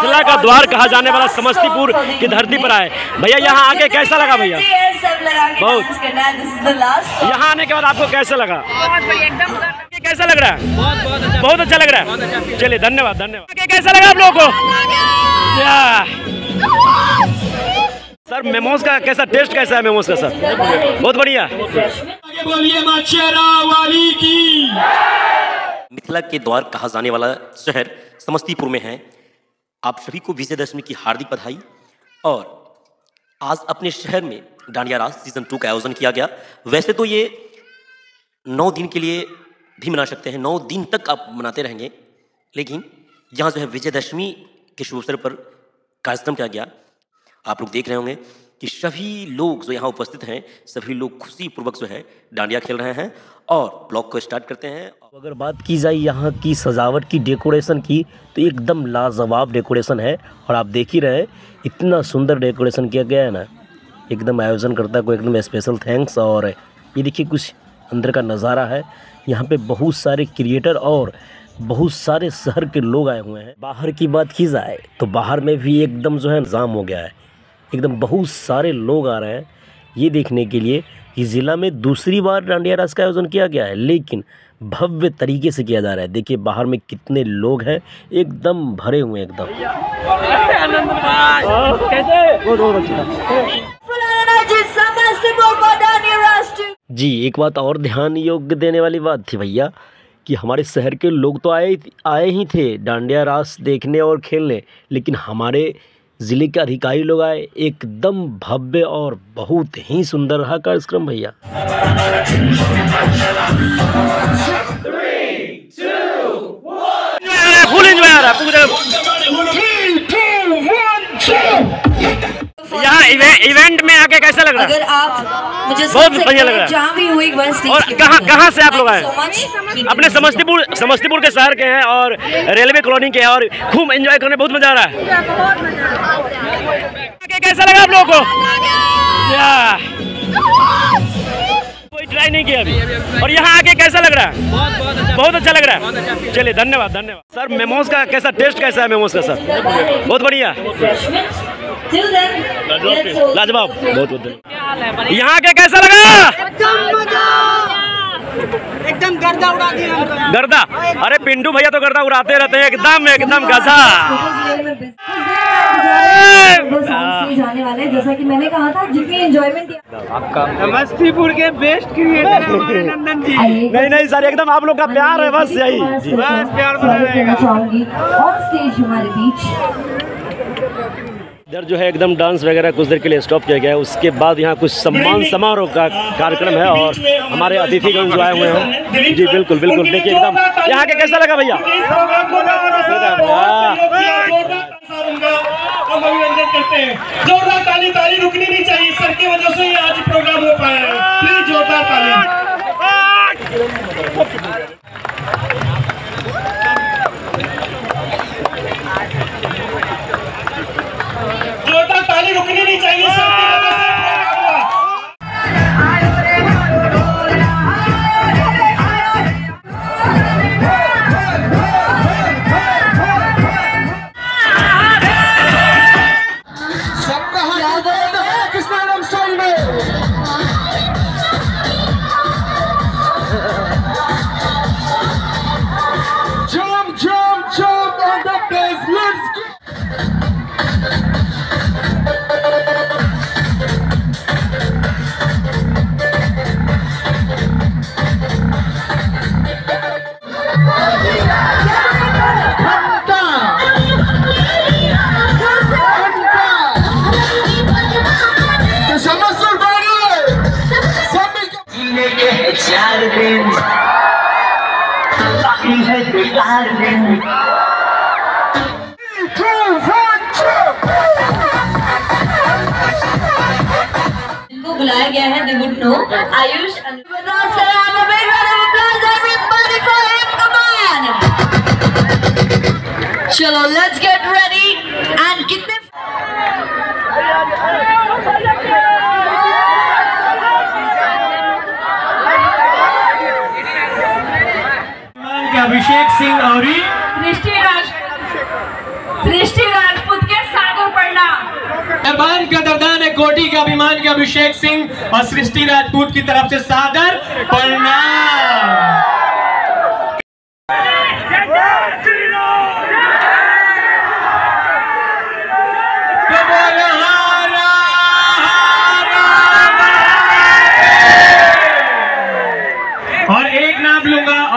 मिथिला का द्वार कहा जाने वाला समस्तीपुर की धरती पर आए। भैया यहाँ आके कैसा लगा भैया? बहुत। यहाँ आने के बाद आपको कैसा लगा? कैसा लग रहा है? बहुत बहुत अच्छा अच्छा लग रहा है। चलिए धन्यवाद धन्यवाद। कैसा लगा आप लोगों को? सर मेमोज का कैसा टेस्ट कैसा है मेमोज का सर? बहुत बढ़िया। बोलिए माँ शेरा वाली की। मिथिला के द्वार कहा जाने वाला शहर समस्तीपुर में है। आप सभी को विजयदशमी की हार्दिक बधाई और आज अपने शहर में डांडिया रास सीज़न टू का आयोजन किया गया। वैसे तो ये नौ दिन के लिए भी मना सकते हैं, नौ दिन तक आप मनाते रहेंगे, लेकिन यहाँ जो है विजयदशमी के शुभ अवसर पर कार्यक्रम किया गया। आप लोग देख रहे होंगे कि सभी लोग जो यहाँ उपस्थित हैं, सभी लोग खुशी पूर्वक जो है डांडिया खेल रहे हैं और ब्लॉग को स्टार्ट करते हैं अगर बात की जाए यहाँ की सजावट की डेकोरेशन की तो एकदम लाजवाब डेकोरेशन है। और आप देख ही रहे इतना सुंदर डेकोरेशन किया गया है ना। एकदम आयोजन करता को एकदम स्पेशल थैंक्स और ये देखिए कुछ अंदर का नज़ारा है। यहाँ पे बहुत सारे क्रिएटर और बहुत सारे शहर के लोग आए हुए हैं। बाहर की बात की जाए तो बाहर में भी एकदम जो है जाम हो गया है। एकदम बहुत सारे लोग आ रहे हैं। ये देखने के लिए कि ज़िला में दूसरी बार डांडिया रास का आयोजन किया गया है, लेकिन भव्य तरीके से किया जा रहा है। देखिए, बाहर में कितने लोग हैं। एकदम भरे हुए एकदम। जी, एक बात और ध्यान योग्य देने वाली बात थी भैया, कि हमारे शहर के लोग तो आए आए ही थे, डांडिया रास देखने और खेलने, लेकिन हमारे ज़िले के अधिकारी लोग आए। एकदम भव्य और बहुत ही सुंदर रहा कार्यक्रम भैया। बहुत बढ़िया लग रहा है। जहाँ भी हुई एक बार स्टेज और कहाँ- कहाँ से आप लोग आए? अपने समस्तीपुर समस्तीपुर के शहर के हैं और रेलवे कॉलोनी के हैं और खूब एंजॉय करने बहुत मज़ा आ रहा है। कैसा लगा आप लोगों को? कोई ट्राई नहीं किया अभी। और यहाँ आके कैसा लग रहा है? बहुत बहुत अच्छा। बहुत अच्छा लग रहा अच्छा। है चलिए धन्यवाद धन्यवाद। सर मेमोज का कैसा टेस्ट कैसा है मेमोज का सर? बहुत बढ़िया। लाजवाब। बहुत बहुत धन्यवाद। यहाँ के कैसा लगा? एकदम गर्दा उड़ा दिया हमको। गर्दा? अरे पिंटू भैया तो गर्दा उड़ाते रहते हैं एकदम एकदम गजा जाने वाले जैसा कि मैंने कहा था जितनी एंजॉयमेंट समस्तीपुर के बेस्ट क्रिएटर हमारे नंदन जी। नहीं नहीं सर एकदम आप लोग का प्यार है बस यही। बस प्यार बना रहेगा। चाहूँगी स्टेज हमारे बीच इधर जो है एकदम डांस वगैरह कुछ देर के लिए स्टॉप किया गया है। उसके बाद यहाँ कुछ सम्मान समारोह का कार्यक्रम है और हमारे अतिथिगण जो आए हुए हैं। जी बिल्कुल बिल्कुल। देखिए एकदम। यहाँ के कैसा लगा भैया? जोरदार ताली रुकनी नहीं इनको बुलाया गया है दे वुड नो आयुष चलो लेट्स गेट रेडी सिंह और सृष्टि राजपूत सृष्टि राजपूत के सागर पड़ना। का दरदान है कोटी के अभिमान के अभिषेक सिंह और सृष्टि राजपूत की तरफ़ से सागर प्रणाम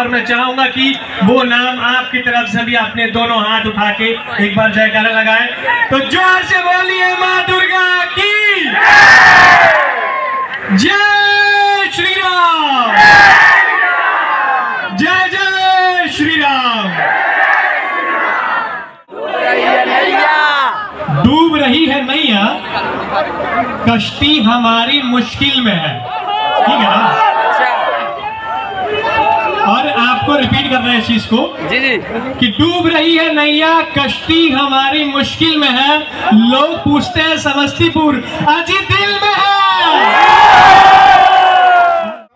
और मैं चाहूँगा कि वो नाम आपकी तरफ़ से भी अपने दोनों हाथ उठा के एक बार जयकारा लगाए। तो ज़ोर से बोलिए माँ दुर्गा की। जय श्री राम जय जय श्री राम डूब रही है नैया कश्ती हमारी मुश्किल में है। ठीक है ना और आपको रिपीट करना है इस चीज़ को। जी जी। कि डूब रही है नैया कश्ती हमारी मुश्किल में है। लोग पूछते हैं समस्तीपुर अजी दिल में है।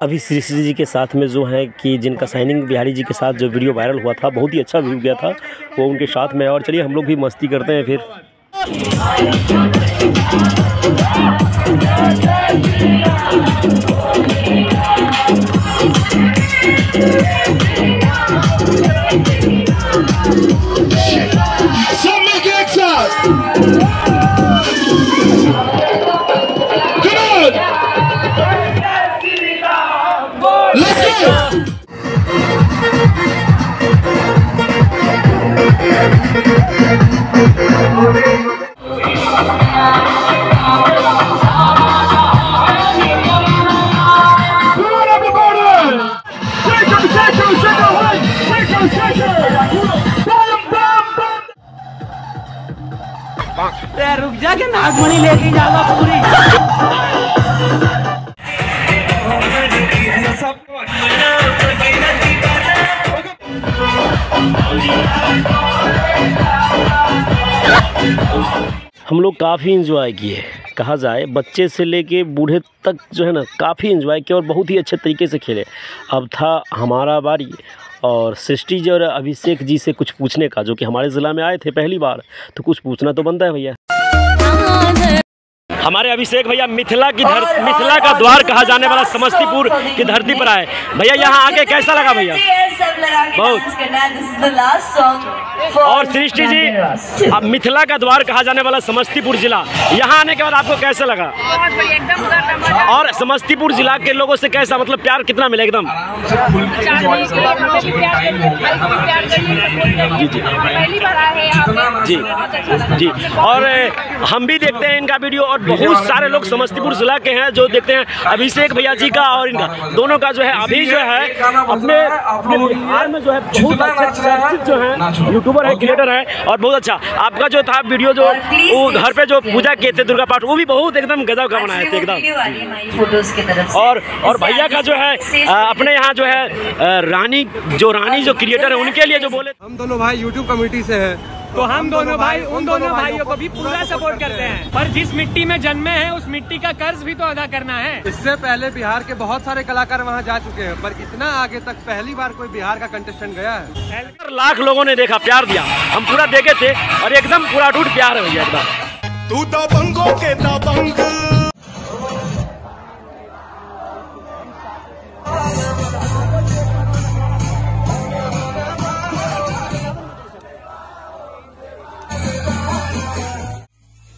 अभी श्री श्री जी के साथ में जो है कि जिनका साइनिंग बिहारी जी के साथ जो वीडियो वायरल हुआ था बहुत ही अच्छा व्यू गया था वो उनके साथ में है। और चलिए हम लोग भी मस्ती करते हैं फिर। Bam, bam. रुक जा के नागमणि लेके जाएगा पूरी हम लोग काफ़ी इन्जॉय किए। कहा जाए, बच्चे से लेके बूढ़े तक जो है ना, काफ़ी इन्जॉय किए और बहुत ही अच्छे तरीके से खेले। अब था हमारा बारी और सृष्टि जी और अभिषेक जी से कुछ पूछने का, जो कि हमारे ज़िला में आए थे पहली बार तो कुछ पूछना तो बनता है भैया। हमारे अभिषेक भैया मिथिला की धर मिथिला का द्वार कहा जाने वाला समस्तीपुर की धरती पर आए। भैया यहाँ आके कैसा लगा भैया? बहुत। और सृष्टि जी अब मिथिला का द्वार कहा जाने वाला समस्तीपुर जिला। यहाँ आने के बाद आपको कैसा लगा? और समस्तीपुर जिला के लोगों से कैसा मतलब प्यार कितना मिला एकदम? पहली बार आए हैं यहाँ पे। जी बहुत अच्छा। जी। और हम भी देखते हैं इनका वीडियो और बहुत सारे लोग समस्तीपुर जिला के हैं जो देखते हैं अभिषेक भैया जी का और इनका। दोनों का जो है अभी जो है अपने अपने बिहार में जो है बहुत अच्छे जो है यूट्यूबर है क्रिएटर है और बहुत अच्छा। आपका जो था वीडियो जो वो घर पे जो पूजा किए थे दुर्गा पाठ वो भी बहुत एकदम गजब का बनाए थे एकदम। और और भैया का जो है अपने यहाँ जो है रानी जो रानी जो क्रिएटर है उनके लिए जो बोले हम दोनों भाई यूट्यूब कमेटी से हैं। तो हम दोनों भाई उन दोनों भाइयों को भी पूरा सपोर्ट करते हैं। पर जिस मिट्टी में जन्मे हैं उस मिट्टी का कर्ज भी तो अदा करना है। इससे पहले बिहार के बहुत सारे कलाकार वहाँ जा चुके हैं पर इतना आगे तक पहली बार कोई बिहार का कंटेस्टेंट गया है। लाख लोगों ने देखा प्यार दिया। हम पूरा देखे थे और एकदम पूरा टूट प्यार हो गया एकदम तू दबंगों के दबंग।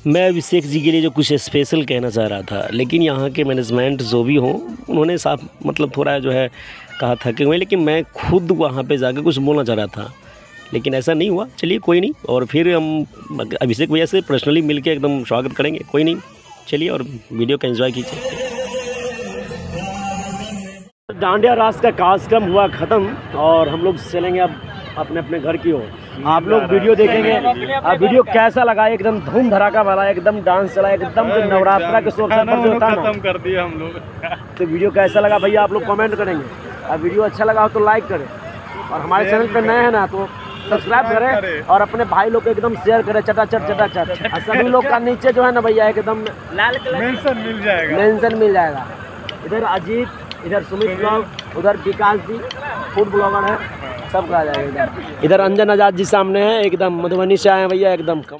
मैं अभिषेक जी के लिए जो कुछ स्पेशल कहना चाह रहा था, लेकिन यहाँ के मैनेजमेंट जो भी हों, उन्होंने साफ़ मतलब थोड़ा जो है कहा था कि मैं लेकिन मैं खुद वहाँ पे जाकर कुछ बोलना चाह रहा था। लेकिन ऐसा नहीं हुआ। चलिए, कोई नहीं। और फिर हम अभिषेक भैया से पर्सनली मिल एकदम स्वागत करेंगे। कोई नहीं। चलिए और वीडियो का एंजॉय कीजिए। डांडिया रास का कार्यक्रम हुआ ख़त्म, और हम लोग चलेंगे अब अपने अपने घर की ओर। आप लोग वीडियो देखेंगे। अब वीडियो कैसा लगा? एकदम धूम धड़ाका वाला एकदम डांस चला एकदम जो नवरात्रा के शौक पर जो है ना कर दिया हम लोग। तो वीडियो कैसा लगा भैया? आप लोग कमेंट करेंगे। अब वीडियो अच्छा लगा हो तो लाइक करें। और हमारे चैनल पर नए हैं ना तो सब्सक्राइब करें और अपने भाई लोग को एकदम शेयर करें। चटाचट चटाचट। और सभी लोग का नीचे जो है ना भैया एकदम लाल कलर मेंशन मिल जाएगा। मेंशन मिल जाएगा। इधर अजीत इधर सुमित ब्लॉग उधर विकास जी फ़ूड ब्लॉगर है। सब कहा जाएगा इधर अंजन आज़ाद जी सामने है, एकदम मधुबनी से आए हैं भैया, एकदम कम।